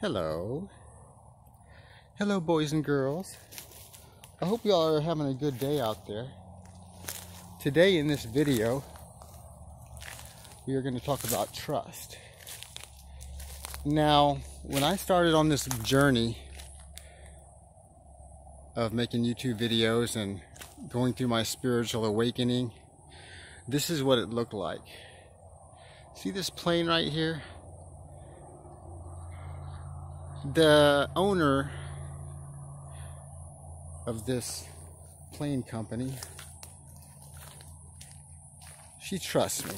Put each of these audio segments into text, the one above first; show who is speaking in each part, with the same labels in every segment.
Speaker 1: Hello. Hello, boys and girls. I hope y'all are having a good day out there. Today in this video, we are going to talk about trust. Now, when I started on this journey of making YouTube videos and going through my spiritual awakening, this is what it looked like. See this plane right here? The owner of this plane company, she trusts me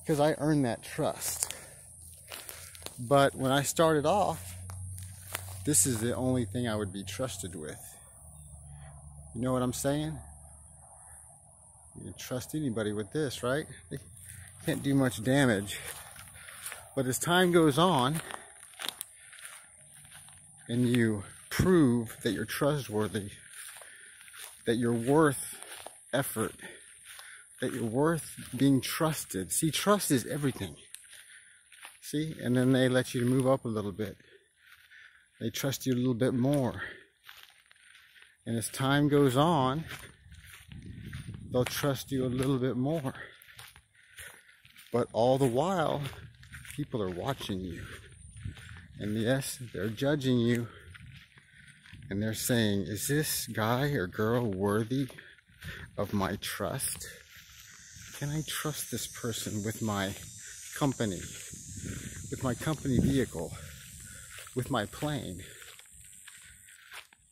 Speaker 1: because I earned that trust. But when I started off, this is the only thing I would be trusted with. You know what I'm saying? You can trust anybody with this, right? They can't do much damage. But as time goes on, and you prove that you're trustworthy, that you're worth effort, that you're worth being trusted. See, trust is everything. See, and then they let you move up a little bit. They trust you a little bit more. And as time goes on, they'll trust you a little bit more. But all the while, people are watching you. And yes, they're judging you. And they're saying, is this guy or girl worthy of my trust? Can I trust this person with my company, with my company vehicle, with my plane?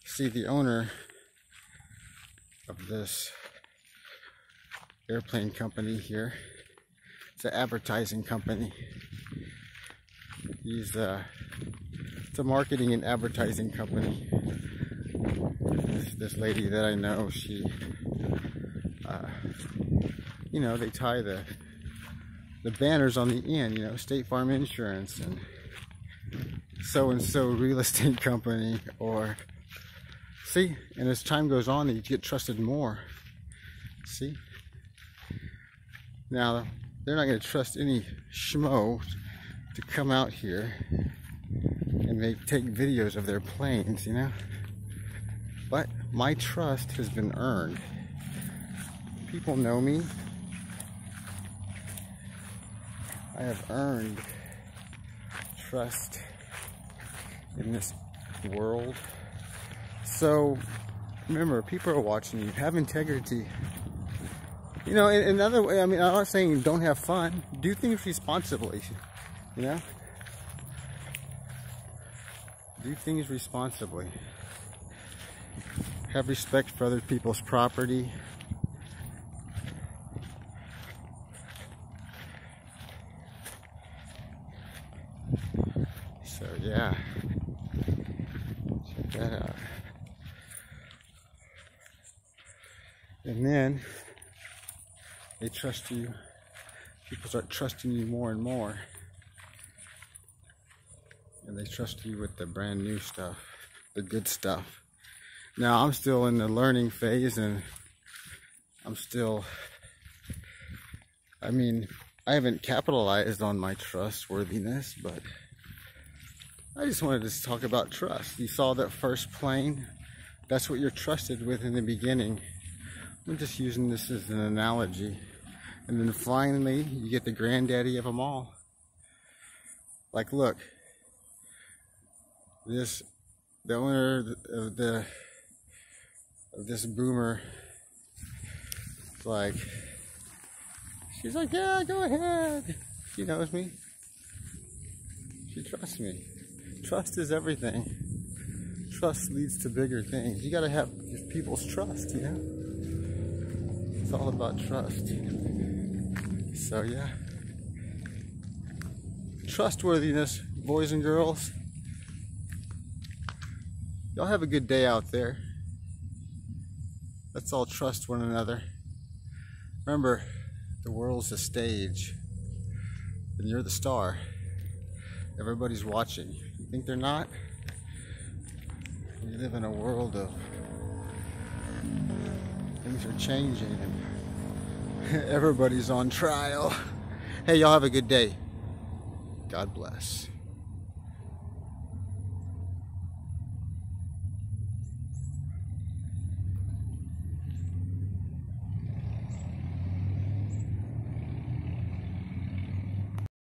Speaker 1: See, the owner of this airplane company here, it's an advertising company. He's uh, it's a marketing and advertising company. This, this lady that I know, she, uh, you know, they tie the the banners on the end, you know, State Farm Insurance and so and so real estate company or see and as time goes on you get trusted more. See? Now they're not going to trust any schmo to come out here make take videos of their planes, you know. But my trust has been earned. People know me. I have earned trust in this world. So remember, people are watching you. Have integrity. You know, in another way, I mean, I'm not saying don't have fun. Do things responsibly. You know? Do things responsibly. Have respect for other people's property. So yeah, check that out. And then they trust you. People start trusting you more and more and they trust you with the brand new stuff, the good stuff. Now I'm still in the learning phase and I'm still, I mean, I haven't capitalized on my trustworthiness, but I just wanted to talk about trust. You saw that first plane, that's what you're trusted with in the beginning. I'm just using this as an analogy. And then finally, you get the granddaddy of them all. Like, look, this the owner of the of this boomer like she's like yeah go ahead. She knows me. She trusts me. Trust is everything. Trust leads to bigger things. You got to have people's trust you know? It's all about trust. So yeah. Trustworthiness boys and girls Y'all have a good day out there. Let's all trust one another. Remember, the world's a stage, and you're the star. Everybody's watching. You think they're not? We live in a world of things are changing and everybody's on trial. Hey, y'all have a good day. God bless.